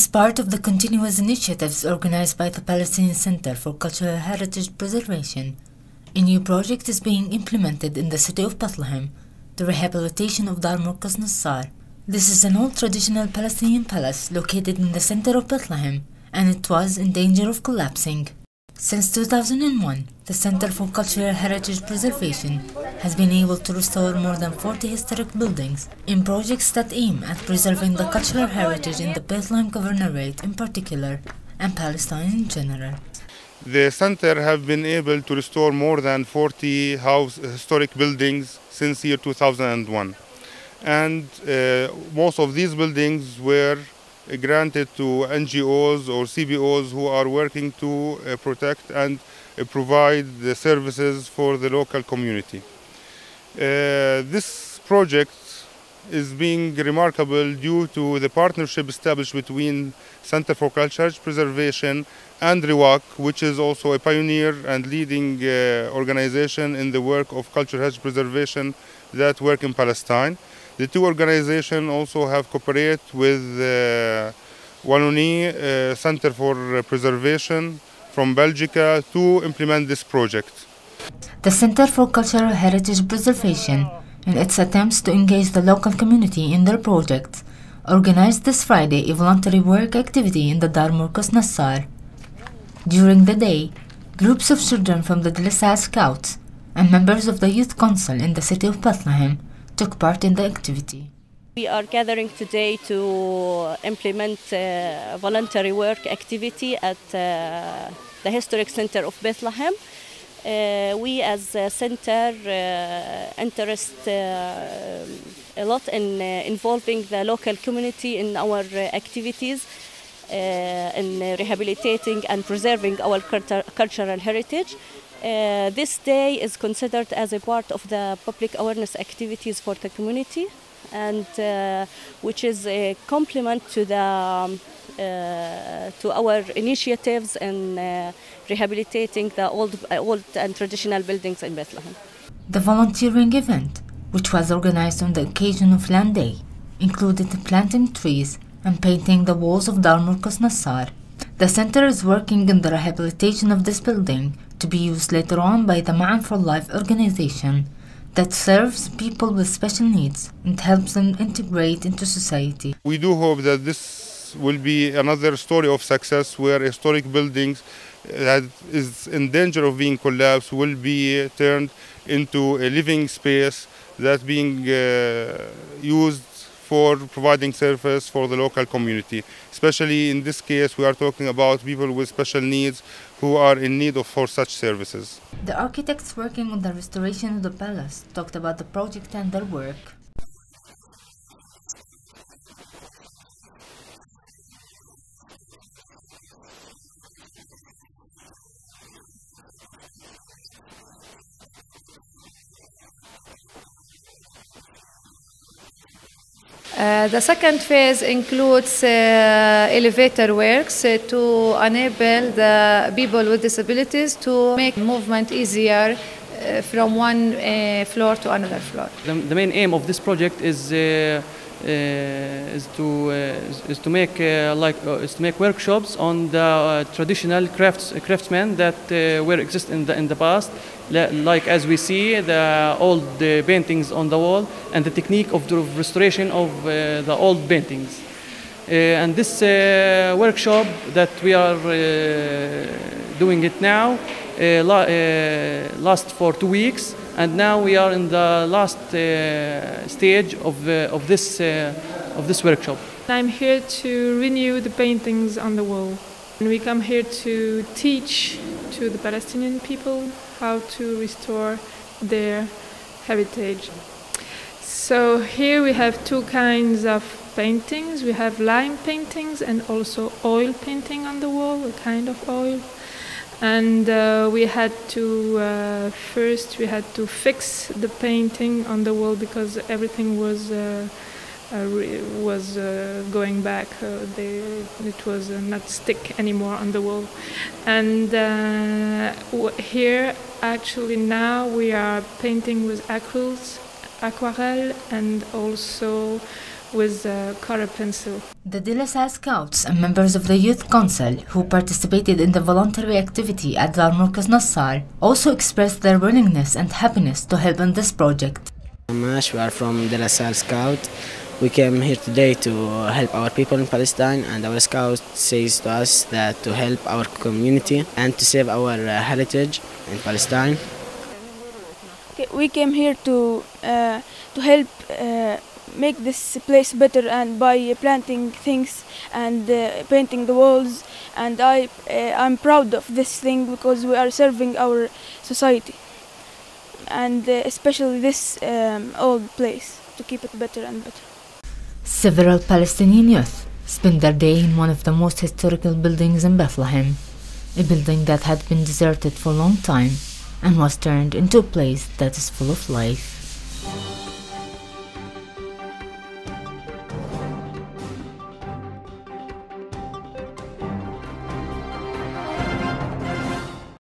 As part of the continuous initiatives organized by the Palestinian Center for Cultural Heritage Preservation, a new project is being implemented in the city of Bethlehem, the rehabilitation of Dar Murkaz Nassar. This is an old traditional Palestinian palace located in the center of Bethlehem, and it was in danger of collapsing. Since 2001, the Center for Cultural Heritage Preservation has been able to restore more than 40 historic buildings in projects that aim at preserving the cultural heritage in the Bethlehem Governorate in particular and Palestine in general. The center have been able to restore more than 40 house historic buildings since year 2001 and uh, most of these buildings were granted to NGOs or CBOs who are working to uh, protect and uh, provide the services for the local community. Uh, this project is being remarkable due to the partnership established between Center for Cultural Preservation and RIWAQ, which is also a pioneer and leading uh, organization in the work of cultural heritage preservation that work in Palestine. The two organizations also have cooperated with uh, Wallonie uh, Center for Preservation from Belgica to implement this project. The Center for Cultural Heritage Preservation, in its attempts to engage the local community in their projects, organized this Friday a voluntary work activity in the Dar Murkaz Nassar. During the day, groups of children from the De La Salle Scouts and members of the Youth Council in the city of Bethlehem took part in the activity. We are gathering today to implement uh, voluntary work activity at uh, the Historic Center of Bethlehem. Uh, we as a center uh, interest uh, a lot in uh, involving the local community in our activities in rehabilitating and preserving our cultural heritage. Uh, this day is considered as a part of the public awareness activities for the community and uh, which is a complement to the um, uh, to our initiatives in uh, rehabilitating the old old and traditional buildings in Bethlehem. The volunteering event, which was organized on the occasion of Land Day, included planting trees and painting the walls of Dar Murkaz Nassar. The center is working on the rehabilitation of this building to be used later on by the Man for Life organization that serves people with special needs and helps them integrate into society. We do hope that this will be another story of success where historic buildings that is in danger of being collapsed will be turned into a living space that being uh, used for providing service for the local community. Especially in this case, we are talking about people with special needs who are in need of for such services. The architects working on the restoration of the palace talked about the project and their work. Uh, the second phase includes uh, elevator works uh, to enable the people with disabilities to make movement easier uh, from one uh, floor to another floor. The, the, main aim of this project is is to is to make like is to make workshops on the traditional crafts craftsmen that were exist in the in the past like as we see the old uh, paintings on the wall and the technique of the restoration of uh, the old paintings. Uh, and this uh, workshop that we are uh, doing it now uh, la last for two weeks and now we are in the last uh, stage of, uh, of, this, uh, of this workshop. I'm here to renew the paintings on the wall. And we come here to teach to the Palestinian people how to restore their heritage. So here we have two kinds of paintings. We have lime paintings and also oil painting on the wall, a kind of oil. And uh, we had to uh, first we had to fix the painting on the wall because everything was uh, uh, was uh, going back. Uh, they, it was not stick anymore on the wall. And here, actually, now we are painting with acryls, aquarelle, and also with uh, color pencil. The De La Salle Scouts and members of the Youth Council who participated in the voluntary activity at Dar Markaz Nassar also expressed their willingness and happiness to help in this project. Amash, we are from De La Salle Scout. We came here today to help our people in Palestine, and our scout says to us that to help our community and to save our uh, heritage in Palestine. We came here to uh, to help uh, make this place better and by planting things and uh, painting the walls. And I uh, I'm proud of this thing because we are serving our society. And uh, especially this um, old place to keep it better and better. Several Palestinian youth spent their day in one of the most historical buildings in Bethlehem, a building that had been deserted for a long time and was turned into a place that is full of life.